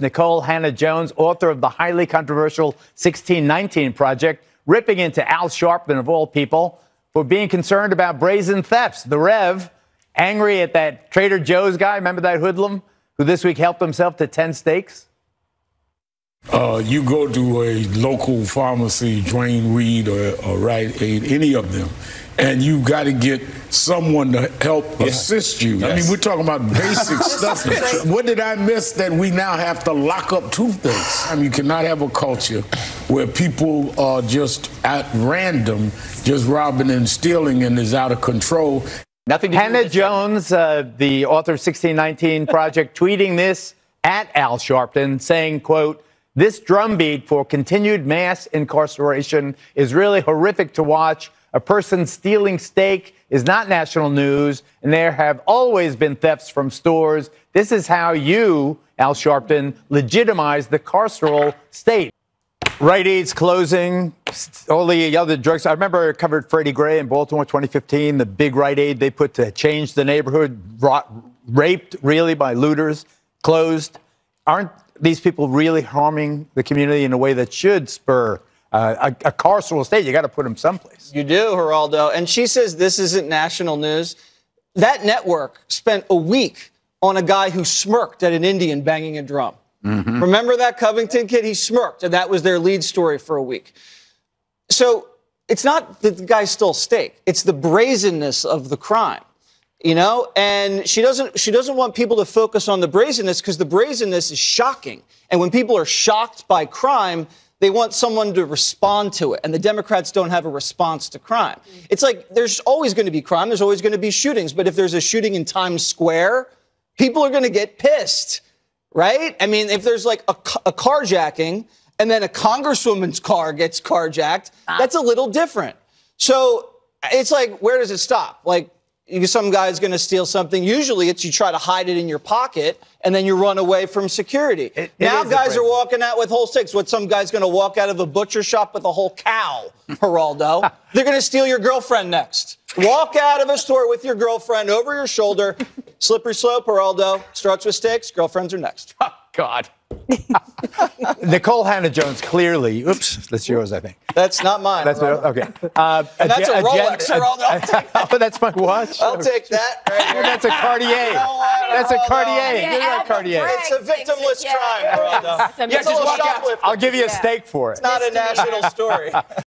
Nikole Hannah-Jones, author of the highly controversial 1619 Project, ripping into Al Sharpton, of all people, for being concerned about brazen thefts. The Rev, angry at that Trader Joe's guy, remember that hoodlum, who this week helped himself to 10 steaks? Uh, you go to a local pharmacy, Duane Reade or, or Rite Aid, any of them, and you've got to get someone to help yeah. assist you. Yes. I mean, we're talking about basic stuff. what did I miss that we now have to lock up toothpicks? I mean, you cannot have a culture where people are just at random, just robbing and stealing and is out of control. Nothing. Hannah Jones, uh, the author of 1619 Project, tweeting this at Al Sharpton, saying, "quote." This drumbeat for continued mass incarceration is really horrific to watch. A person stealing steak is not national news, and there have always been thefts from stores. This is how you, Al Sharpton, legitimize the carceral state. Rite Aid's closing, all the other drugs. I remember I covered Freddie Gray in Baltimore 2015, the big Rite Aid they put to change the neighborhood, raped really by looters, closed. Aren't these people really harming the community in a way that should spur uh, a, a, carceral state? You got to put them someplace. You do, Geraldo. And she says this isn't national news. That network spent a week on a guy who smirked at an Indian banging a drum. Mm-hmm. Remember that Covington kid? He smirked, and that was their lead story for a week. So it's not that the guy stole steak, it's the brazenness of the crime you know? And she doesn't she doesn't want people to focus on the brazenness because the brazenness is shocking. And when people are shocked by crime they want someone to respond to it. And the democrats don't have a response to crime. It's like there's always going to be crime there's always going to be shootings. But if there's a shooting in times square people are going to get pissed right? I mean if there's like a, a carjacking and then a congresswoman's car gets carjacked that's a little different. So it's like where does it stop? Like some guy's going to steal something. Usually it's you try to hide it in your pocket and then you run away from security. It, now guys are walking out with whole sticks. What some guy's going to walk out of a butcher shop with a whole cow, Geraldo. They're going to steal your girlfriend next. Walk out of a store with your girlfriend over your shoulder. Slippery slope, Geraldo. Starts with sticks. Girlfriends are next. Oh, God. Nikole Hannah-Jones clearly. Oops, that's yours, I think. That's not mine. That's what, okay. Uh, and that's a, a Rolex. A, a, oh, that's my watch. I'll take that. Right that's a Cartier. that's a Cartier. Yeah, yeah, Cartier. It's a victimless crime, Geraldo. Yeah, just walk out. I'll give you a steak for it. It's not a national story.